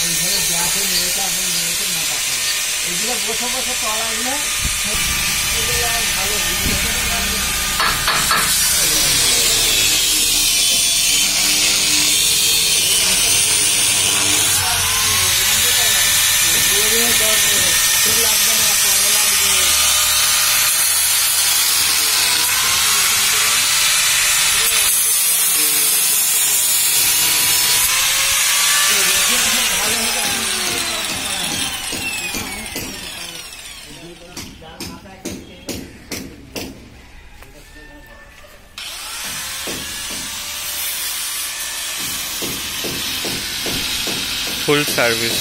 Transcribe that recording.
এইখানে গ্যাসে মেরেছে আমি মেরেছে না এইগুলো বসে বসে তলাগুলো फुल सर्विस